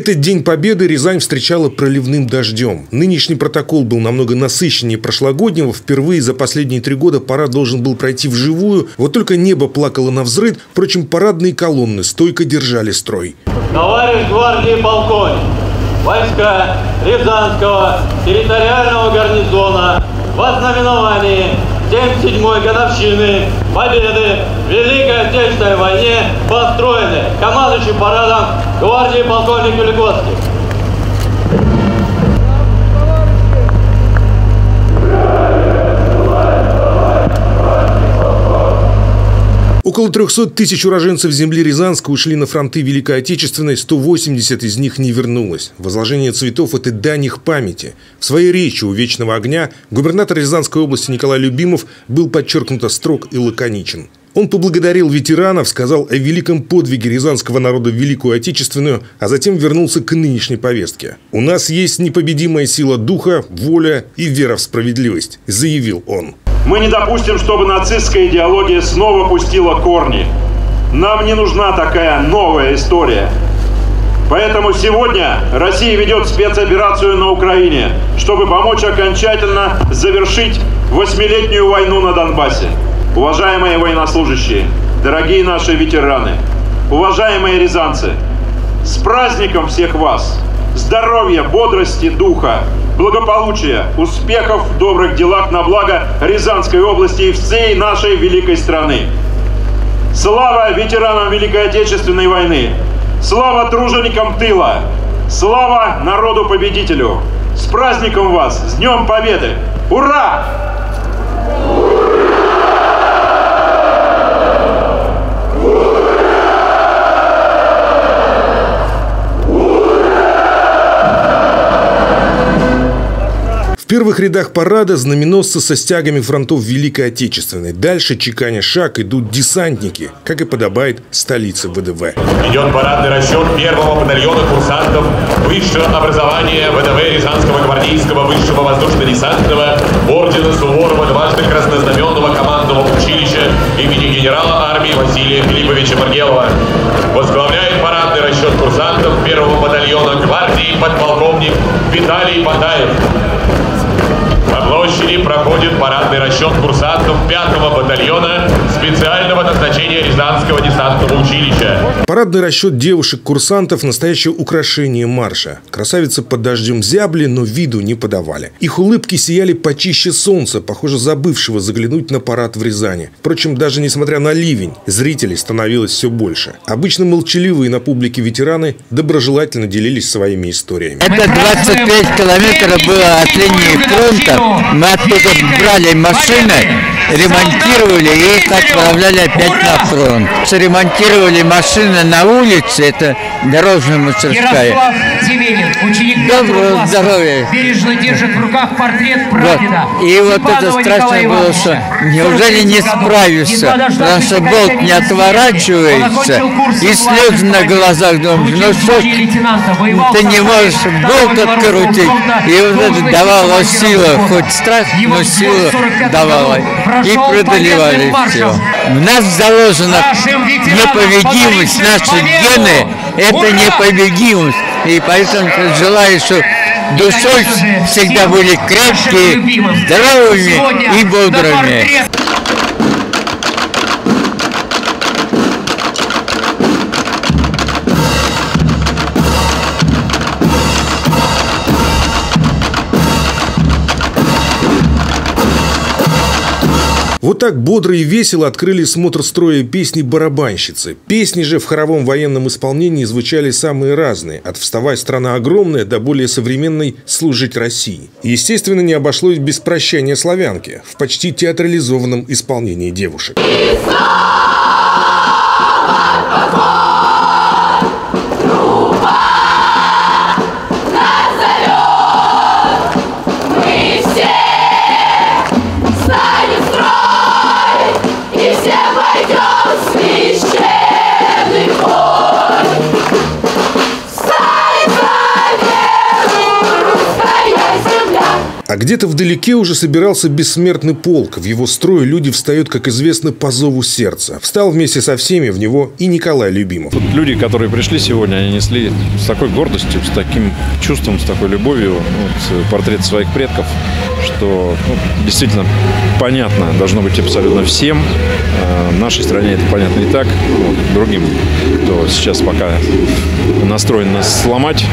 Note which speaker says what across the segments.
Speaker 1: Этот День Победы Рязань встречала проливным дождем. Нынешний протокол был намного насыщеннее прошлогоднего. Впервые за последние три года парад должен был пройти вживую. Вот только небо плакало на взрыв. Впрочем, парадные колонны стойко держали строй.
Speaker 2: Товарищ гвардии полковник, войска Рязанского территориального гарнизона в ознаменовании 77-й годовщины Победы Великой Отечественной войне построены командующий парадом гвардии полковник Великоцкий.
Speaker 1: Около 300 тысяч уроженцев земли Рязанска ушли на фронты Великой Отечественной, 180 из них не вернулось. Возложение цветов – это дань их памяти. В своей речи у «Вечного огня» губернатор Рязанской области Николай Любимов был подчеркнуто строг и лаконичен. Он поблагодарил ветеранов, сказал о великом подвиге рязанского народа в Великую Отечественную, а затем вернулся к нынешней повестке. «У нас есть непобедимая сила духа, воля и вера в справедливость», – заявил он.
Speaker 3: Мы не допустим, чтобы нацистская идеология снова пустила корни. Нам не нужна такая новая история. Поэтому сегодня Россия ведет спецоперацию на Украине, чтобы помочь окончательно завершить восьмилетнюю войну на Донбассе. Уважаемые военнослужащие, дорогие наши ветераны, уважаемые рязанцы, с праздником всех вас! Здоровья, бодрости, духа, благополучия, успехов в добрых делах на благо Рязанской области и всей нашей великой страны. Слава ветеранам Великой Отечественной войны! Слава труженикам тыла! Слава народу-победителю! С праздником вас! С Днем Победы! Ура!
Speaker 1: Первых рядах парада знаменосцы со стягами фронтов Великой Отечественной. Дальше, чеканя шаг, идут десантники, как и подобает столице ВДВ.
Speaker 4: Идет парадный расчет первого батальона курсантов высшего образования ВДВ Рязанского гвардейского высшего воздушно-десантного ордена Суворова дважды краснознаменного командного училища имени генерала армии Василия Филипповича Маргелова. Возглавляет парадный расчет курсантов первого батальона гвардии подполковник Виталий Батаев Bye-bye. Площади проходит парадный расчет курсантов 5-го батальона специального назначения Рязанского десантного училища.
Speaker 1: Парадный расчет девушек-курсантов – настоящее украшение марша. Красавицы под дождем зябли, но виду не подавали. Их улыбки сияли почище солнца, похоже, забывшего заглянуть на парад в Рязани. Впрочем, даже несмотря на ливень, зрителей становилось все больше. Обычно молчаливые на публике ветераны доброжелательно делились своими историями.
Speaker 5: Это 25 километров было от линии фронта мы оттуда брали машины, ремонтировали и их отправляли опять на фронт. Ремонтировали машины на улице, это дорожная мастерская. Доброго здоровья.
Speaker 6: бережно держит в руках портрет прадеда.
Speaker 5: Вот. И вот это
Speaker 6: Степанова
Speaker 5: страшно было, что неужели не справишься, потому что болт не отворачивается, и слезы на глазах, думаешь, ну что ты не можешь болт открутить, и вот это давало силу, хоть страх, но силу давало, и преодолевали все. В нас заложена непобедимость, наши гены – это непобедимость, и поэтому желаю, что душой всегда были крепкие, здоровыми и бодрыми.
Speaker 1: Вот так бодро и весело открыли смотр строя песни барабанщицы. Песни же в хоровом военном исполнении звучали самые разные. От «Вставай, страна огромная» до более современной «Служить России». Естественно, не обошлось без прощания славянки в почти театрализованном исполнении девушек. А где-то вдалеке уже собирался бессмертный полк. В его строй люди встают, как известно, по зову сердца. Встал вместе со всеми в него и Николай Любимов.
Speaker 3: Вот люди, которые пришли сегодня, они несли с такой гордостью, с таким чувством, с такой любовью вот, портрет своих предков, что ну, действительно понятно должно быть абсолютно всем. А в нашей стране это понятно не так. Вот, другим, кто сейчас пока настроен нас сломать,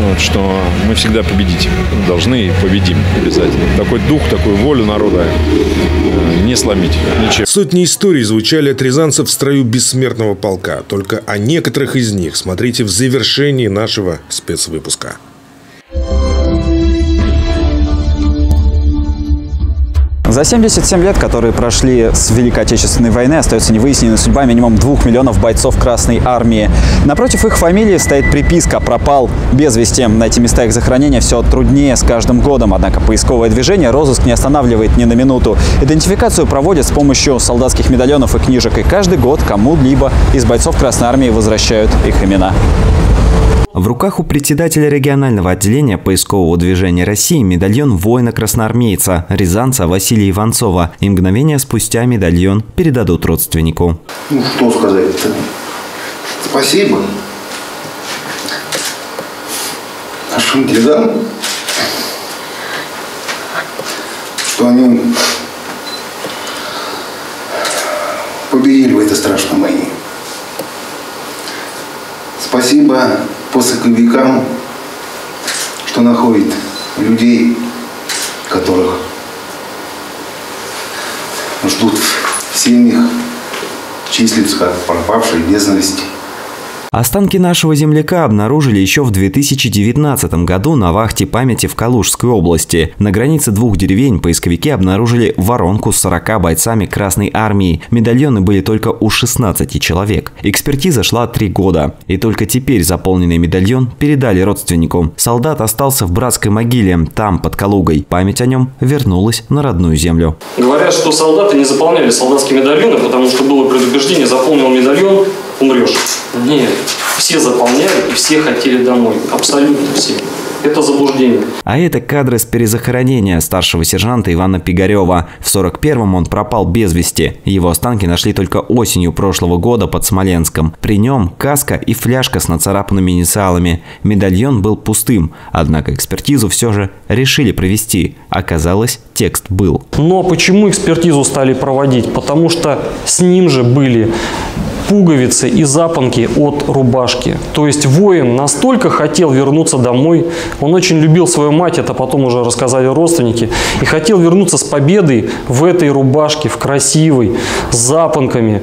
Speaker 3: вот, что мы всегда победить должны и победим обязательно. Такой дух, такую волю народа э, не сломить ничем.
Speaker 1: Сотни историй звучали от рязанцев в строю бессмертного полка. Только о некоторых из них смотрите в завершении нашего спецвыпуска.
Speaker 7: За 77 лет, которые прошли с Великой Отечественной войны, остается невыясненной судьба минимум двух миллионов бойцов Красной Армии. Напротив их фамилии стоит приписка «Пропал без вести». Найти места их захоронения все труднее с каждым годом. Однако поисковое движение розыск не останавливает ни на минуту. Идентификацию проводят с помощью солдатских медальонов и книжек. И каждый год кому-либо из бойцов Красной Армии возвращают их имена. В руках у председателя регионального отделения поискового движения России медальон воина-красноармейца Рязанца Василия Иванцова. И мгновение спустя медальон передадут родственнику.
Speaker 8: Ну, что сказать-то? Спасибо. Нашим дедам, что они победили в этой страшной войне. Спасибо посыковикам, что находит людей, которых ждут в семьях, числятся как пропавшие без вести.
Speaker 7: Останки нашего земляка обнаружили еще в 2019 году на вахте памяти в Калужской области. На границе двух деревень поисковики обнаружили воронку с 40 бойцами Красной Армии. Медальоны были только у 16 человек. Экспертиза шла три года. И только теперь заполненный медальон передали родственнику. Солдат остался в братской могиле, там, под Калугой. Память о нем вернулась на родную землю.
Speaker 9: Говорят, что солдаты не заполняли солдатские медальоны, потому что было предупреждение, заполнил медальон, умрешь. Нет, все заполняли и все хотели домой. Абсолютно все. Это заблуждение.
Speaker 7: А это кадры с перезахоронения старшего сержанта Ивана Пигарева. В 41-м он пропал без вести. Его останки нашли только осенью прошлого года под Смоленском. При нем каска и фляжка с нацарапанными инициалами. Медальон был пустым, однако экспертизу все же решили провести. Оказалось, текст был.
Speaker 9: Но почему экспертизу стали проводить? Потому что с ним же были пуговицы и запонки от рубашки. То есть воин настолько хотел вернуться домой, он очень любил свою мать, это потом уже рассказали родственники, и хотел вернуться с победой в этой рубашке, в красивой, с запонками.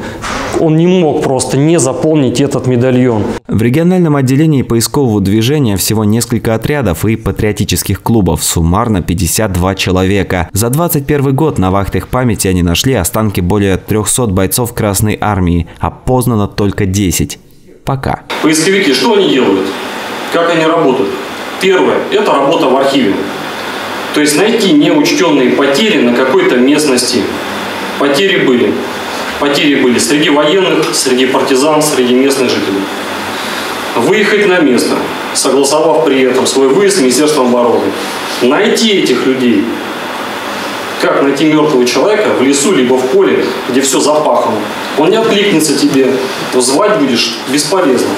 Speaker 9: Он не мог просто не заполнить этот медальон.
Speaker 7: В региональном отделении поискового движения всего несколько отрядов и патриотических клубов, суммарно 52 человека. За 21 год на вахтах памяти они нашли останки более 300 бойцов Красной Армии, а опознано только 10. Пока.
Speaker 9: Поисковики, что они делают? Как они работают? Первое – это работа в архиве. То есть найти неучтенные потери на какой-то местности. Потери были. Потери были среди военных, среди партизан, среди местных жителей. Выехать на место, согласовав при этом свой выезд с Министерством обороны. Найти этих людей. Как найти мертвого человека в лесу, либо в поле, где все запахано. Он не откликнется тебе, звать будешь бесполезно.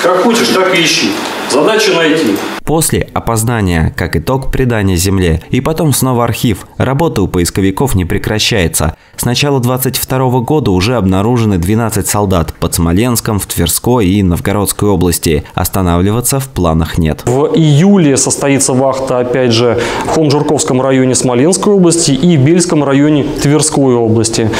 Speaker 9: Как хочешь, так и ищи. Задача найти.
Speaker 7: После опознания, как итог предания земле, и потом снова архив. Работа у поисковиков не прекращается. С начала 22 года уже обнаружены 12 солдат под Смоленском, в Тверской и Новгородской области. Останавливаться в планах нет.
Speaker 9: В июле состоится вахта, опять же, в Хомжурковском районе Смоленской области и в Бельском районе Тверской области.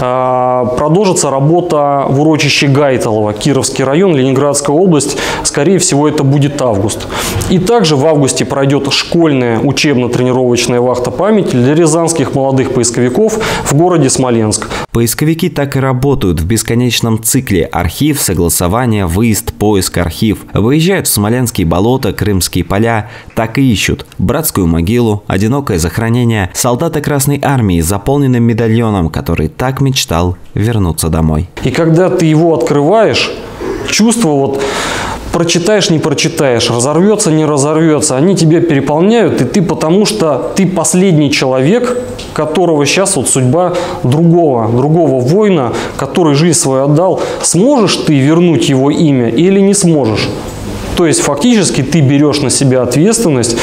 Speaker 9: А, продолжится работа в урочище Гайталово, Кировский район, Ленинградская область. Скорее всего, это будет август. И также в августе пройдет школьная учебно-тренировочная вахта памяти для рязанских молодых поисковиков в городе Смоленск.
Speaker 7: Поисковики так и работают в бесконечном цикле архив, согласование, выезд, поиск, архив. Выезжают в Смоленские болота, Крымские поля, так и ищут братскую могилу, одинокое захоронение, солдата Красной Армии заполненным медальоном, который так мечтал вернуться домой.
Speaker 9: И когда ты его открываешь, чувство вот прочитаешь, не прочитаешь, разорвется, не разорвется, они тебя переполняют, и ты потому что ты последний человек, которого сейчас вот судьба другого, другого воина, который жизнь свою отдал, сможешь ты вернуть его имя или не сможешь? То есть фактически ты берешь на себя ответственность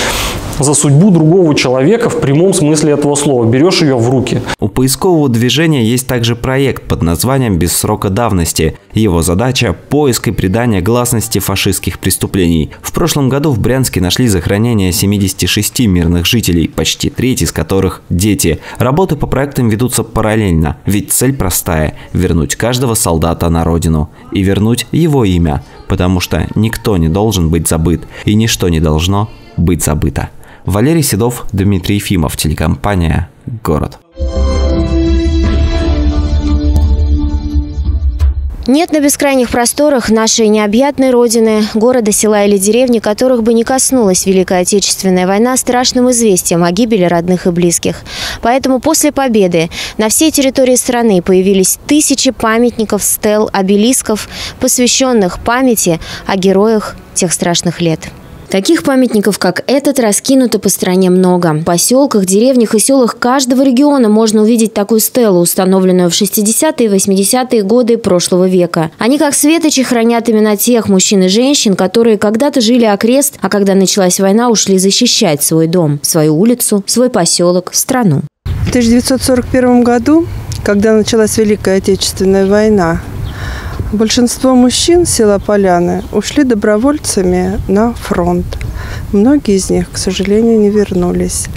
Speaker 9: за судьбу другого человека в прямом смысле этого слова. Берешь ее в руки.
Speaker 7: У поискового движения есть также проект под названием «Без срока давности». Его задача – поиск и придание гласности фашистских преступлений. В прошлом году в Брянске нашли захоронение 76 мирных жителей, почти треть из которых – дети. Работы по проектам ведутся параллельно, ведь цель простая – вернуть каждого солдата на родину и вернуть его имя, потому что никто не должен быть забыт и ничто не должно быть забыто. Валерий Седов, Дмитрий Ефимов, телекомпания «Город».
Speaker 10: Нет на бескрайних просторах нашей необъятной родины, города, села или деревни, которых бы не коснулась Великая Отечественная война страшным известием о гибели родных и близких. Поэтому после победы на всей территории страны появились тысячи памятников, стел, обелисков, посвященных памяти о героях тех страшных лет. Таких памятников, как этот, раскинуто по стране много. В поселках, деревнях и селах каждого региона можно увидеть такую стелу, установленную в 60-е и 80-е годы прошлого века. Они как светочи хранят имена тех мужчин и женщин, которые когда-то жили окрест, а когда началась война, ушли защищать свой дом, свою улицу, свой поселок, страну.
Speaker 11: В 1941 году, когда началась Великая Отечественная война, Большинство мужчин села Поляны ушли добровольцами на фронт. Многие из них, к сожалению, не вернулись.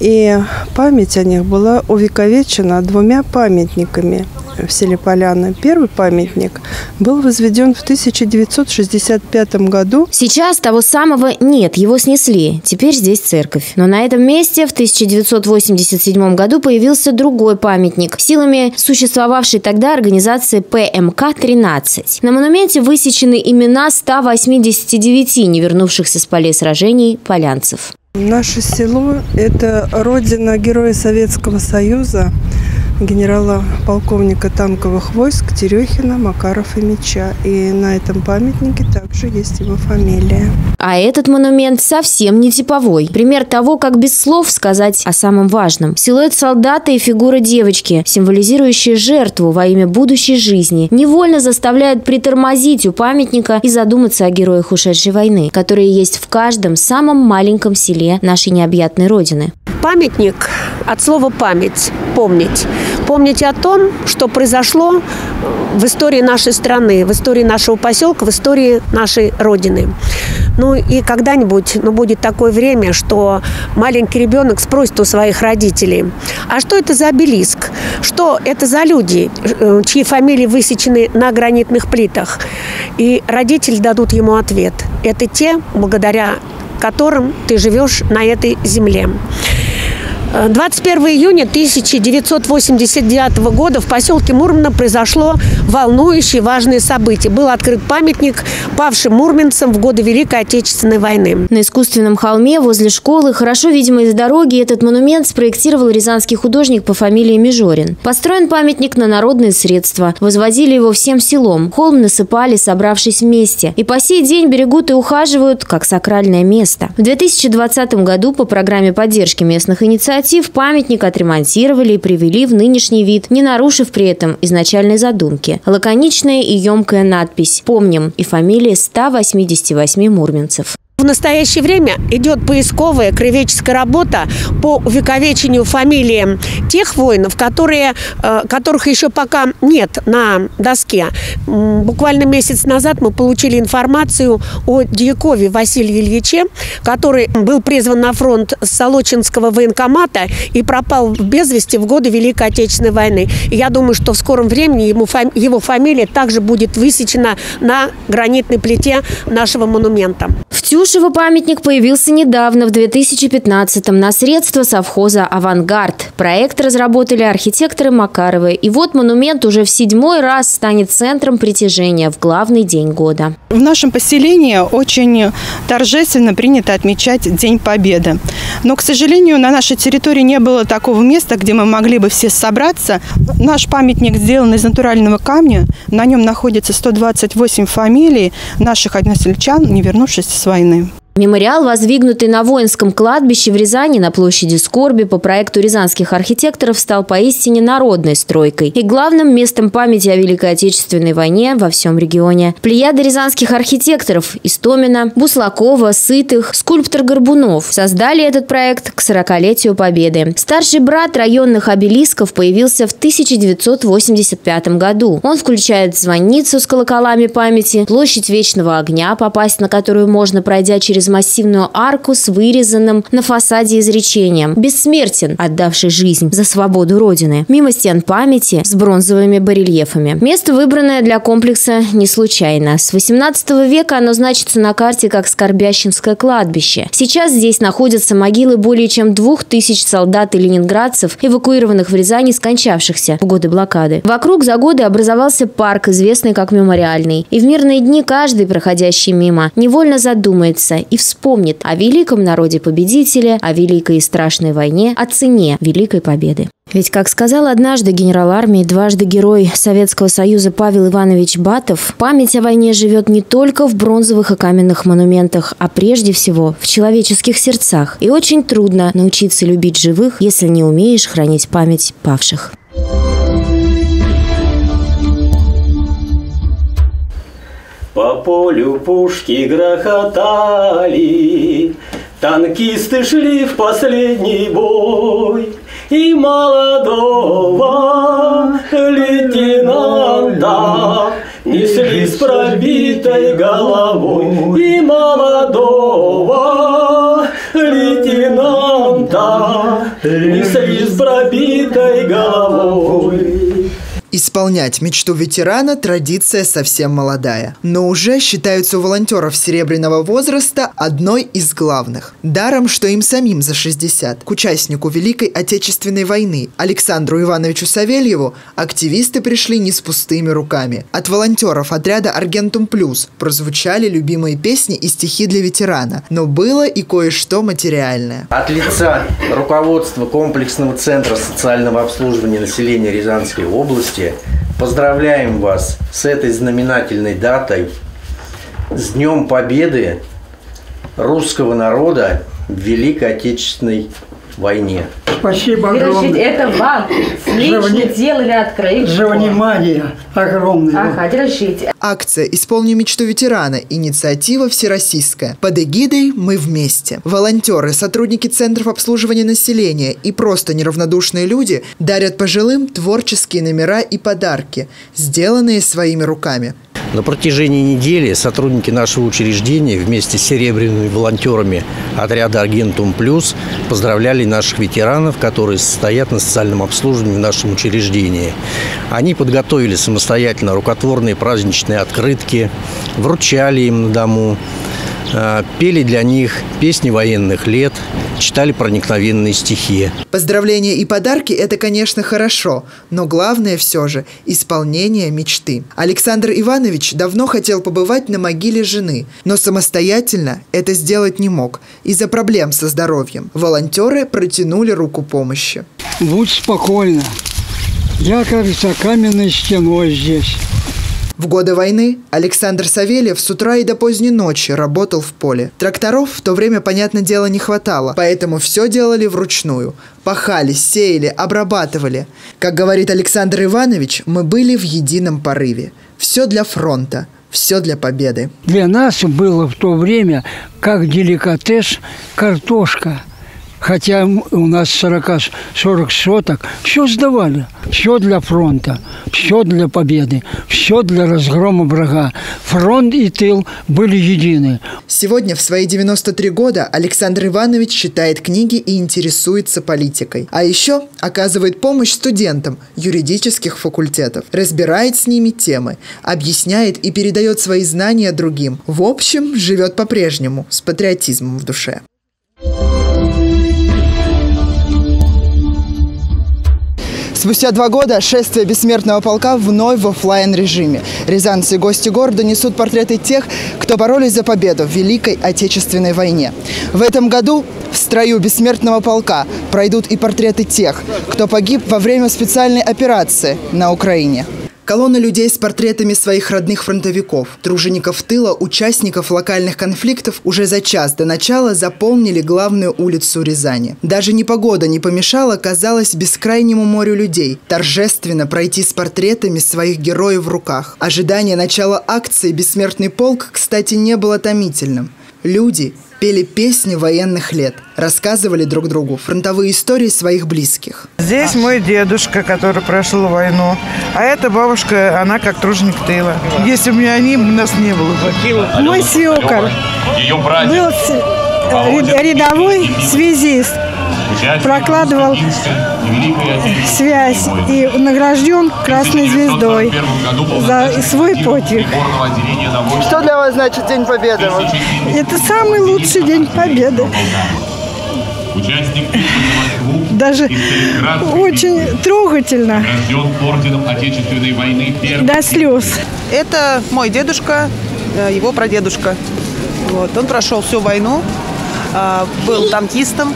Speaker 11: И память о них была увековечена двумя памятниками в селе Поляна. Первый памятник был возведен в 1965 году.
Speaker 10: Сейчас того самого нет, его снесли. Теперь здесь церковь. Но на этом месте в 1987 году появился другой памятник силами существовавшей тогда организации ПМК-13. На монументе высечены имена 189 не вернувшихся с полей сражений полянцев.
Speaker 11: Наше село – это родина героя Советского Союза, генерала-полковника танковых войск Терехина, Макаров и Меча. И на этом памятнике также есть его фамилия.
Speaker 10: А этот монумент совсем не типовой. Пример того, как без слов сказать о самом важном. Силуэт солдата и фигура девочки, символизирующие жертву во имя будущей жизни, невольно заставляют притормозить у памятника и задуматься о героях ушедшей войны, которые есть в каждом самом маленьком селе нашей необъятной Родины.
Speaker 12: Памятник от слова «память», «помнить». Помнить о том, что произошло в истории нашей страны, в истории нашего поселка, в истории нашей Родины. Ну и когда-нибудь ну, будет такое время, что маленький ребенок спросит у своих родителей, а что это за обелиск? Что это за люди, э, чьи фамилии высечены на гранитных плитах? И родители дадут ему ответ. Это те, благодаря которым ты живешь на этой земле. 21 июня 1989 года в поселке Мурмана произошло волнующее важное событие. Был открыт памятник павшим мурманцам в годы Великой Отечественной войны.
Speaker 10: На искусственном холме возле школы, хорошо видимо из дороги, этот монумент спроектировал рязанский художник по фамилии Межорин. Построен памятник на народные средства. Возводили его всем селом. Холм насыпали, собравшись вместе. И по сей день берегут и ухаживают, как сакральное место. В 2020 году по программе поддержки местных инициатив инициатив памятник отремонтировали и привели в нынешний вид, не нарушив при этом изначальной задумки. Лаконичная и емкая надпись «Помним» и фамилия 188 мурминцев.
Speaker 12: В настоящее время идет поисковая краеведческая работа по увековечению фамилии тех воинов, которые, э, которых еще пока нет на доске. Буквально месяц назад мы получили информацию о Дьякове Василии Ильиче, который был призван на фронт Солочинского военкомата и пропал без вести в годы Великой Отечественной войны. Я думаю, что в скором времени ему, его фамилия также будет высечена на гранитной плите нашего монумента.
Speaker 10: В Тюшево памятник появился недавно, в 2015-м, на средства совхоза «Авангард». Проект разработали архитекторы Макаровы. И вот монумент уже в седьмой раз станет центром притяжения в главный день года.
Speaker 13: В нашем поселении очень торжественно принято отмечать День Победы. Но, к сожалению, на нашей территории не было такого места, где мы могли бы все собраться. Наш памятник сделан из натурального камня. На нем находится 128 фамилий наших односельчан, не вернувшихся с войны тайны.
Speaker 10: Мемориал, воздвигнутый на воинском кладбище в Рязани на площади Скорби по проекту рязанских архитекторов, стал поистине народной стройкой и главным местом памяти о Великой Отечественной войне во всем регионе. Плеяда рязанских архитекторов Истомина, Буслакова, Сытых, скульптор Горбунов создали этот проект к 40-летию Победы. Старший брат районных обелисков появился в 1985 году. Он включает звонницу с колоколами памяти, площадь Вечного огня, попасть на которую можно, пройдя через массивную арку с вырезанным на фасаде изречением «Бессмертен, отдавший жизнь за свободу Родины». Мимо стен памяти с бронзовыми барельефами. Место, выбранное для комплекса, не случайно. С 18 века оно значится на карте как Скорбящинское кладбище. Сейчас здесь находятся могилы более чем двух тысяч солдат и ленинградцев, эвакуированных в Рязани, скончавшихся в годы блокады. Вокруг за годы образовался парк, известный как Мемориальный. И в мирные дни каждый, проходящий мимо, невольно задумается и вспомнит о великом народе-победителе, о великой и страшной войне, о цене Великой Победы. Ведь, как сказал однажды генерал армии, дважды герой Советского Союза Павел Иванович Батов, память о войне живет не только в бронзовых и каменных монументах, а прежде всего в человеческих сердцах. И очень трудно научиться любить живых, если не умеешь хранить память павших.
Speaker 14: По полю пушки грохотали, Танкисты шли в последний бой, И молодого лейтенанта Несли с пробитой головой, И молодого лейтенанта Несли с пробитой головой.
Speaker 15: Исполнять мечту ветерана – традиция совсем молодая, но уже считаются у волонтеров серебряного возраста одной из главных. Даром, что им самим за 60. К участнику Великой Отечественной войны Александру Ивановичу Савельеву активисты пришли не с пустыми руками. От волонтеров отряда «Аргентум Плюс» прозвучали любимые песни и стихи для ветерана, но было и кое-что материальное.
Speaker 16: От лица руководства комплексного центра социального обслуживания населения Рязанской области Поздравляем вас с этой знаменательной датой, с Днем Победы русского народа в Великой Отечественной войне.
Speaker 17: Спасибо огромное.
Speaker 18: Это вам лично делали открытку.
Speaker 17: За внимание огромное.
Speaker 18: Ага, держите.
Speaker 15: Акция «Исполни мечту ветерана» – инициатива всероссийская. Под эгидой «Мы вместе». Волонтеры, сотрудники центров обслуживания населения и просто неравнодушные люди дарят пожилым творческие номера и подарки, сделанные своими руками.
Speaker 16: На протяжении недели сотрудники нашего учреждения вместе с серебряными волонтерами отряда «Аргентум Плюс» поздравляли наших ветеранов, которые состоят на социальном обслуживании в нашем учреждении. Они подготовили самостоятельно рукотворные праздничные открытки, вручали им на дому, пели для них песни военных лет, читали проникновенные стихи.
Speaker 15: Поздравления и подарки – это, конечно, хорошо, но главное все же – исполнение мечты. Александр Иванович давно хотел побывать на могиле жены, но самостоятельно это сделать не мог из-за проблем со здоровьем. Волонтеры протянули руку помощи.
Speaker 17: Будь спокойна. Я, кажется, каменной стеной здесь.
Speaker 15: В годы войны Александр Савельев с утра и до поздней ночи работал в поле. Тракторов в то время, понятное дело, не хватало, поэтому все делали вручную. Пахали, сеяли, обрабатывали. Как говорит Александр Иванович, мы были в едином порыве. Все для фронта, все для победы.
Speaker 17: Для нас было в то время как деликатес картошка – хотя у нас 40, 40 соток, все сдавали. Все для фронта, все для победы, все для разгрома врага. Фронт и тыл были едины.
Speaker 15: Сегодня в свои 93 года Александр Иванович читает книги и интересуется политикой. А еще оказывает помощь студентам юридических факультетов, разбирает с ними темы, объясняет и передает свои знания другим. В общем, живет по-прежнему, с патриотизмом в душе. Спустя два года шествие бессмертного полка вновь в офлайн режиме. Рязанцы и гости города несут портреты тех, кто боролись за победу в Великой Отечественной войне. В этом году в строю бессмертного полка пройдут и портреты тех, кто погиб во время специальной операции на Украине. Колонна людей с портретами своих родных фронтовиков, тружеников тыла, участников локальных конфликтов уже за час до начала заполнили главную улицу Рязани. Даже непогода не помешала, казалось, бескрайнему морю людей торжественно пройти с портретами своих героев в руках. Ожидание начала акции «Бессмертный полк», кстати, не было томительным. Люди пели песни военных лет, рассказывали друг другу фронтовые истории своих близких.
Speaker 19: Здесь мой дедушка, который прошел войну, а эта бабушка, она как труженик тыла. Если бы не они, нас не было бы.
Speaker 20: Мой свекор был рядовой связист, прокладывал связь и награжден Красной Звездой за свой подвиг.
Speaker 15: Что для вас значит День Победы?
Speaker 20: Это самый лучший День Победы. Даже очень трогательно. До слез.
Speaker 21: Это мой дедушка, его прадедушка. Вот. Он прошел всю войну, был танкистом,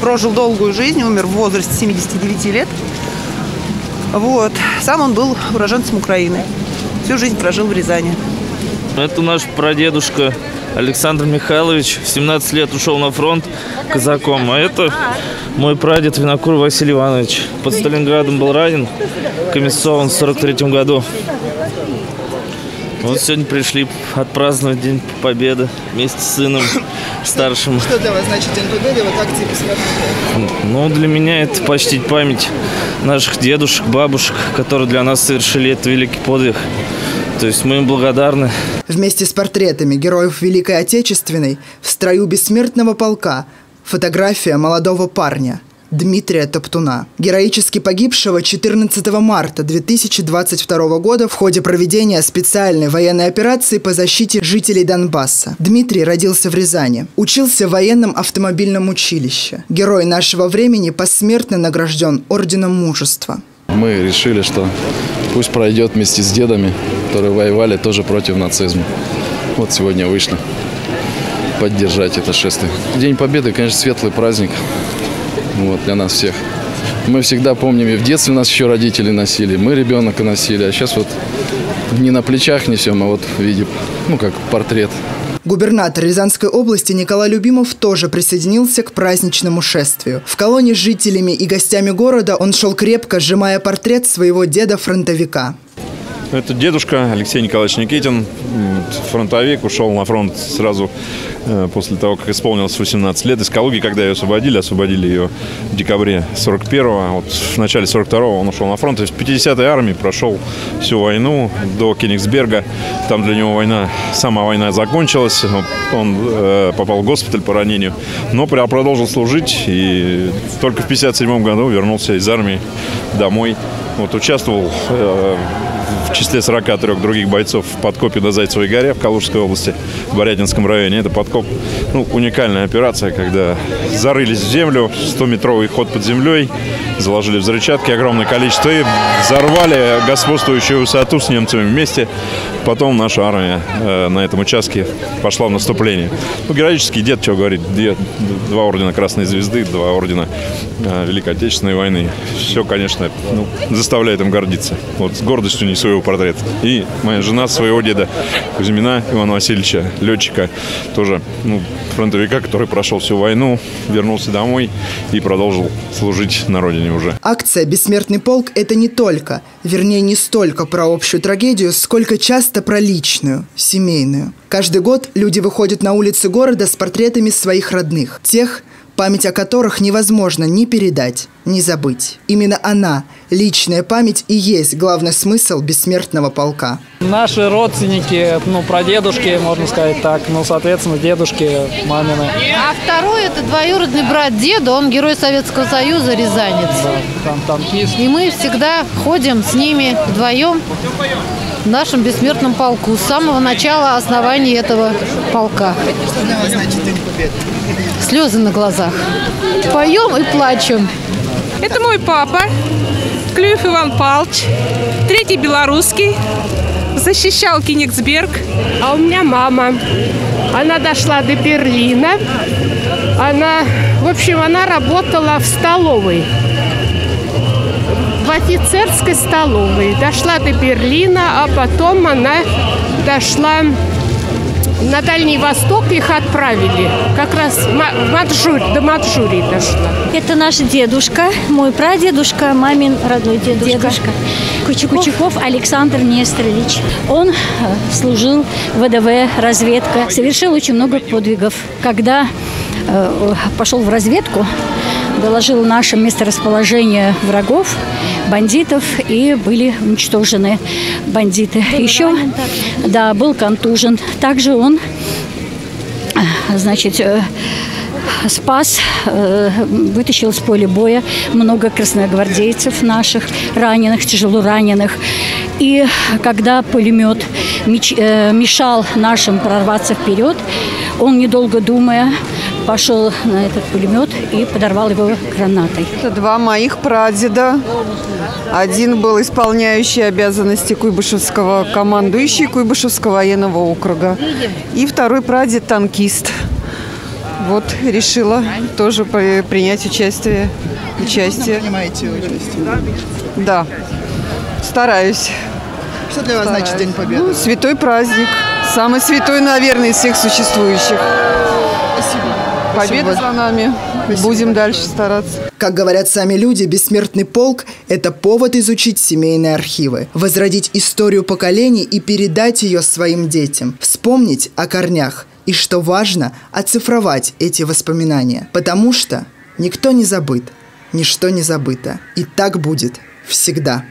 Speaker 21: прожил долгую жизнь, умер в возрасте 79 лет. Вот. Сам он был уроженцем Украины. Всю жизнь прожил в Рязани.
Speaker 22: Это наш прадедушка Александр Михайлович. В 17 лет ушел на фронт казаком. А это мой прадед Винокур Василий Иванович. Под Сталинградом был ранен, комиссован в 43 году. Вот сегодня пришли отпраздновать День Победы вместе с сыном старшим.
Speaker 15: Что для вас значит День Победы, вот акции бессмертного
Speaker 22: Ну, для меня это почтить память наших дедушек, бабушек, которые для нас совершили этот великий подвиг. То есть мы им благодарны.
Speaker 15: Вместе с портретами героев Великой Отечественной в строю бессмертного полка фотография молодого парня – Дмитрия Топтуна, героически погибшего 14 марта 2022 года в ходе проведения специальной военной операции по защите жителей Донбасса. Дмитрий родился в Рязани, учился в военном автомобильном училище. Герой нашего времени посмертно награжден Орденом Мужества.
Speaker 3: Мы решили, что пусть пройдет вместе с дедами, которые воевали тоже против нацизма. Вот сегодня вышли поддержать это шествие. День Победы, конечно, светлый праздник вот, для нас всех. Мы всегда помним, и в детстве нас еще родители носили, мы ребенка носили, а сейчас вот не на плечах несем, а вот в виде, ну, как портрет.
Speaker 15: Губернатор Рязанской области Николай Любимов тоже присоединился к праздничному шествию. В колонии с жителями и гостями города он шел крепко, сжимая портрет своего деда-фронтовика.
Speaker 3: Это дедушка Алексей Николаевич Никитин, фронтовик, ушел на фронт сразу э, после того, как исполнилось 18 лет. Из Калуги, когда ее освободили, освободили ее в декабре 41-го, вот в начале 42-го он ушел на фронт. То в 50-й армии прошел всю войну до Кенигсберга. Там для него война, сама война закончилась. Он э, попал в госпиталь по ранению, но продолжил служить и только в 57 году вернулся из армии домой. Вот участвовал э, в числе 43 других бойцов в подкопе на Зайцевой горе в Калужской области, в Борятинском районе. Это подкоп, ну, уникальная операция, когда зарылись в землю, 100-метровый ход под землей, заложили взрывчатки огромное количество и взорвали господствующую высоту с немцами вместе. Потом наша армия э, на этом участке пошла в наступление. Ну, героический дед, что говорит, дед, два ордена Красной Звезды, два ордена э, Великой Отечественной войны. Все, конечно, ну, заставляет им гордиться. Вот с гордостью несу его портрет. И моя жена своего деда Кузьмина Ивана Васильевича, летчика, тоже ну, фронтовика, который прошел всю войну, вернулся домой и продолжил служить на родине уже.
Speaker 15: Акция «Бессмертный полк» – это не только, вернее, не столько про общую трагедию, сколько часто про личную, семейную. Каждый год люди выходят на улицы города с портретами своих родных, тех, память о которых невозможно ни передать, ни забыть. Именно она, личная память, и есть главный смысл бессмертного полка.
Speaker 23: Наши родственники, ну, прадедушки, можно сказать так, ну, соответственно, дедушки, мамины.
Speaker 24: А второй – это двоюродный брат деда, он герой Советского Союза, рязанец.
Speaker 23: Да, там танкист.
Speaker 24: И мы всегда ходим с ними вдвоем в нашем бессмертном полку с самого начала основания этого полка.
Speaker 15: Что для вас значит День Победы?
Speaker 24: Слезы на глазах. Поем и плачем.
Speaker 25: Это мой папа, Клюев Иван Павлович, третий белорусский, защищал Кенигсберг.
Speaker 26: А у меня мама. Она дошла до Берлина. Она, в общем, она работала в столовой. Офицерской столовой. Дошла до Берлина, а потом она дошла на Дальний Восток их отправили. Как раз в Маньчжур, до Маньчжурии дошла.
Speaker 27: Это наш дедушка, мой прадедушка, мамин родной дедушка. дедушка. Кучуков. Кучуков Александр Несторович. Он э, служил в ВДВ, разведка. Совершил очень много подвигов. Когда э, пошел в разведку, доложил наше месторасположение врагов, бандитов, и были уничтожены бандиты. Был Еще, ранен, да, был контужен. Также он, значит, э, спас, э, вытащил с поля боя много красногвардейцев наших, раненых, тяжело раненых. И когда пулемет э, мешал нашим прорваться вперед, он, недолго думая, пошел на этот пулемет и подорвал его гранатой.
Speaker 28: Это два моих прадеда. Один был исполняющий обязанности Куйбышевского, командующий Куйбышевского военного округа. И второй прадед танкист. Вот решила тоже принять участие. участие.
Speaker 15: принимаете участие?
Speaker 28: Да. Стараюсь.
Speaker 15: Что для вас Стараюсь. значит День Победы?
Speaker 28: Ну, святой праздник. Самый святой, наверное, из всех существующих. Победа за нами. Спасибо Будем дальше стараться.
Speaker 15: Как говорят сами люди, бессмертный полк – это повод изучить семейные архивы, возродить историю поколений и передать ее своим детям, вспомнить о корнях и, что важно, оцифровать эти воспоминания. Потому что никто не забыт, ничто не забыто. И так будет всегда.